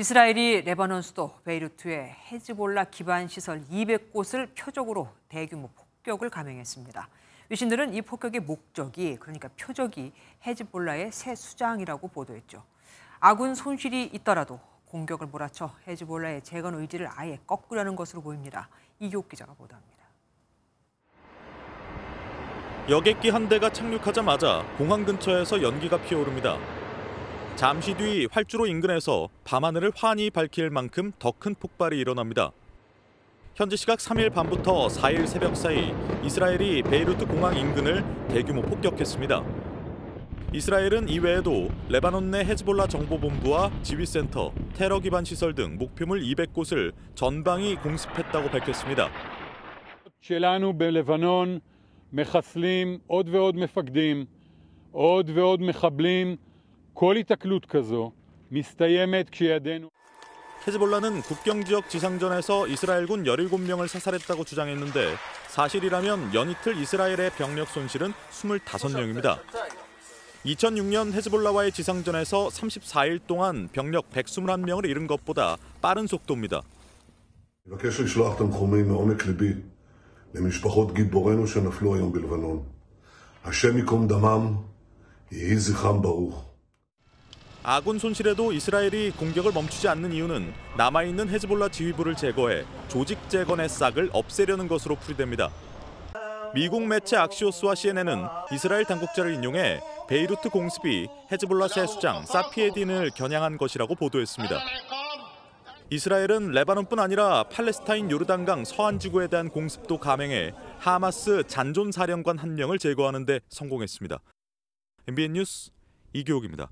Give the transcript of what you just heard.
이스라엘이 레바논 수도 베이루트의 헤즈볼라 기반 시설 200곳을 표적으로 대규모 폭격을 감행했습니다. 위신들은 이 폭격의 목적이 그러니까 표적이 헤즈볼라의 새 수장이라고 보도했죠. 아군 손실이 있더라도 공격을 몰아쳐 헤즈볼라의 재건 의지를 아예 꺾으려는 것으로 보입니다. 이교욱 기자가 보도합니다. 여객기 한 대가 착륙하자마자 공항 근처에서 연기가 피어오릅니다. 잠시 뒤 활주로 인근에서 밤하늘을 환히 밝힐 만큼 더 큰 폭발이 일어납니다. 현지 시각 3일 밤부터 4일 새벽 사이 이스라엘이 베이루트 공항 인근을 대규모 폭격했습니다. 이스라엘은 이외에도 레바논 내 헤즈볼라 정보본부와 지휘센터, 테러 기반 시설 등 목표물 200곳을 전방위 공습했다고 밝혔습니다. שלנו בלבנון מחסלים עוד ועוד מפקדים, עוד ועוד מחבלים. כל היתקלות כזו מסתיימת כשידנו... 헤즈볼라는 국경 지역 지상전에서 이스라엘군 17명을 사살했다고 주장했는데 사실이라면 연이틀 이스라엘의 병력 손실은 25명입니다. 2006년 헤즈볼라와의 지상전에서 34일 동안 병력 121명을 잃은 것보다 빠른 속도입니다. מבקש לשלוח תנחומים מעומק ליבי למשפחות גיבורינו שנפלו היום בלבנון. השם ייקום דמם, יהי זכרם ברוך. 아군 손실에도 이스라엘이 공격을 멈추지 않는 이유는 남아있는 헤즈볼라 지휘부를 제거해 조직 재건의 싹을 없애려는 것으로 풀이됩니다. 미국 매체 악시오스와 CNN은 이스라엘 당국자를 인용해 베이루트 공습이 헤즈볼라 새 수장 사피에딘을 겨냥한 것이라고 보도했습니다. 이스라엘은 레바논뿐 아니라 팔레스타인 요르단강 서안 지구에 대한 공습도 감행해 하마스 잔존 사령관 한 명을 제거하는 데 성공했습니다. MBN 뉴스 이교욱입니다.